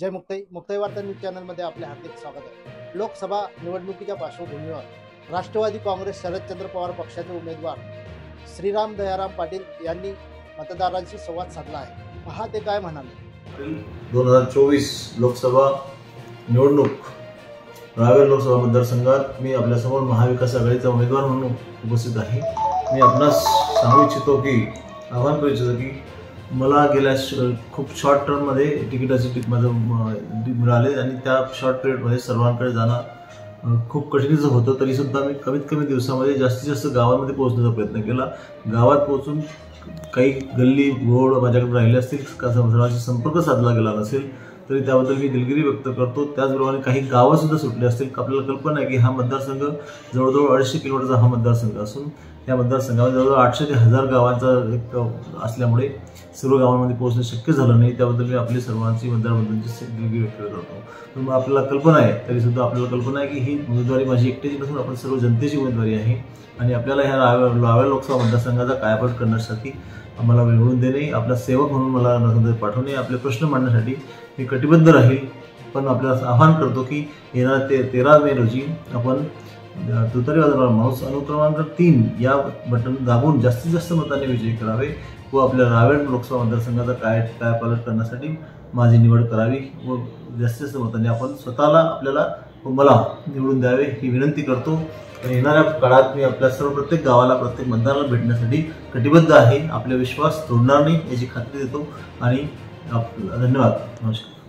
जय मुक्ताई. मुक्ताई वार्ता न्यूज चॅनलमध्ये आपले हार्दिक स्वागत आहे. लोकसभा निवडणुकीच्या पार्श्वभूमीवर राष्ट्रवादी काँग्रेस शरदचंद्र पवार पक्षाचे उमेदवार श्रीराम दयाराम पाटील यांनी मतदारांशी संवाद साधला आहे. पहा ते काय म्हणाले. दोन हजार चोवीस लोकसभा निवडणूक रावेर लोकसभा मतदारसंघात मी आपल्यासमोर महाविकास आघाडीचा उमेदवार म्हणून उपस्थित आहे. मी आपणास सांगू इच्छितो की आव्हान करू इच्छितो की मला गेल्या श- खूप शॉर्ट टर्ममध्ये तिकिटाचे टिक माझं मिळाले आणि त्या शॉर्ट पिरियडमध्ये सर्वांकडे जाणं खूप कठीणच होतं. तरीसुद्धा मी कमीत कमी दिवसामध्ये जास्तीत जास्त गावांमध्ये पोहोचण्याचा प्रयत्न केला. गावात पोहोचून काही गल्ली गोड माझ्याकडे राहिले असतील का सर्वांशी संपर्क साधला गेला नसेल तरी त्याबद्दल मी दिलगिरी व्यक्त करतो. त्याचप्रमाणे काही गावं सुद्धा सुटली असतील आपल्याला कल्पना आहे की हा मतदारसंघ जवळजवळ अडीचशे किलोमीटरचा हा मतदारसंघ असून या मतदारसंघामध्ये जवळजवळ आठशे ते हजार गावांचा एक असल्यामुळे सर्व गावांमध्ये पोहोचणं शक्य झालं नाही. त्याबद्दल मी आपली सर्वांची मतदारबद्दलची दिलगिरी व्यक्त करतो. पण मग आपल्याला कल्पना आहे तरीसुद्धा आपल्याला कल्पना आहे की ही उमेदवारी माझी एकट्याची नसून आपण सर्व जनतेची उमेदवारी आहे आणि आपल्याला ह्या लाव्या लोकसभा मतदारसंघाचा कायापाठ करण्यासाठी आम्हाला निवडून देणे आपला सेवक म्हणून मला नगर पाठवणे आपले प्रश्न मांडण्यासाठी मी कटिबद्ध राहील. पण आपल्याला आवाहन करतो की येणाऱ्या ते तेरा मे रोजी आपण दुतारी तुतारी बाजारावर माणूस अनुक्रमांक तीन या बटन दाबून जास्तीत जास्त मताने विजयी करावे व आपल्या रावेर लोकसभा मतदारसंघाचा काय कायापालट करण्यासाठी माझी निवड करावी व जास्तीत जास्त मताने आपण स्वतःला आपल्याला व मला निवडून द्यावे ही विनंती करतो. आणि येणाऱ्या काळात मी आपल्या सर्व प्रत्येक गावाला प्रत्येक मतदाराला भेटण्यासाठी कटिबद्ध आहे. आपले विश्वास तोडणार नाही याची खात्री देतो. आणि आप- धन्यवाद. नमस्कार.